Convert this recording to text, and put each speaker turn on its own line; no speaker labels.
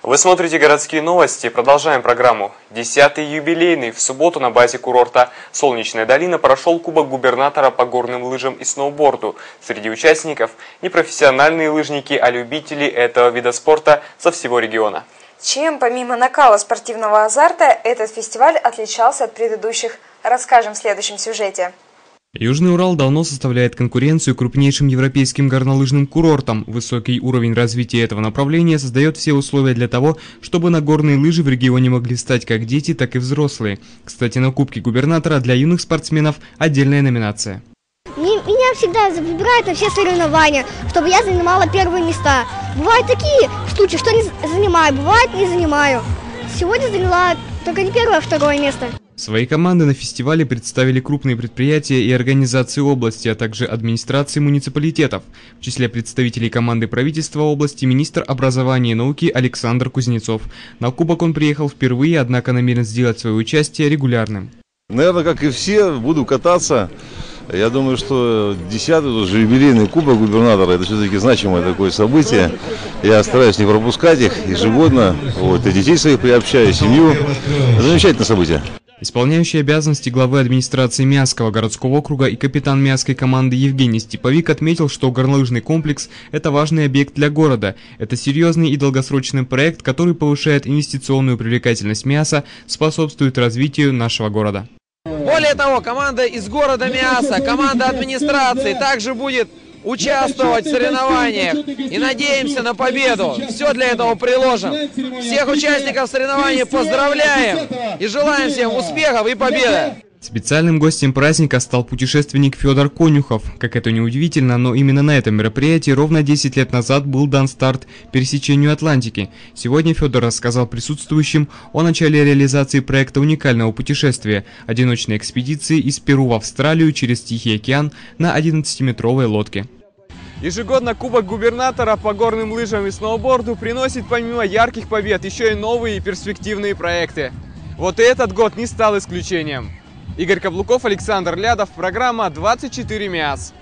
Вы смотрите «Городские новости». Продолжаем программу. Десятый юбилейный. В субботу на базе курорта «Солнечная долина» прошел Кубок губернатора по горным лыжам и сноуборду. Среди участников не профессиональные лыжники, а любители этого вида спорта со всего региона.
Чем, помимо накала спортивного азарта, этот фестиваль отличался от предыдущих, расскажем в следующем сюжете.
Южный Урал давно составляет конкуренцию крупнейшим европейским горнолыжным курортам. Высокий уровень развития этого направления создает все условия для того, чтобы на горные лыжи в регионе могли стать как дети, так и взрослые. Кстати, на Кубке губернатора для юных спортсменов отдельная номинация.
Меня всегда выбирают на все соревнования, чтобы я занимала первые места. Бывают такие случаи, что не занимаю, бывает не занимаю. Сегодня заняла только не первое, а второе место.
Свои команды на фестивале представили крупные предприятия и организации области, а также администрации муниципалитетов. В числе представителей команды правительства области министр образования и науки Александр Кузнецов. На Кубок он приехал впервые, однако намерен сделать свое участие регулярным.
Наверное, как и все, буду кататься. Я думаю, что 10-й уже юбилейный кубок губернатора, это все-таки значимое такое событие. Я стараюсь не пропускать их ежегодно. Вот, и детей своих приобщаю, семью. Замечательное событие.
Исполняющий обязанности главы администрации Миасского городского округа и капитан Миасской команды Евгений Степовик отметил, что горнолыжный комплекс – это важный объект для города. Это серьезный и долгосрочный проект, который повышает инвестиционную привлекательность Миаса, способствует развитию нашего города.
Более того, команда из города Миаса, команда администрации также будет участвовать в соревнованиях и надеемся на победу. Все для этого приложим. Всех участников соревнований поздравляем и желаем всем успехов и победы.
Специальным гостем праздника стал путешественник Федор Конюхов. Как это не удивительно, но именно на этом мероприятии ровно 10 лет назад был дан старт пересечению Атлантики. Сегодня Федор рассказал присутствующим о начале реализации проекта уникального путешествия – одиночной экспедиции из Перу в Австралию через Тихий океан на 11-метровой лодке.
Ежегодно Кубок губернатора по горным лыжам и сноуборду приносит помимо ярких побед еще и новые перспективные проекты. Вот и этот год не стал исключением. Игорь Каблуков, Александр Лядов, программа «24 МИАС».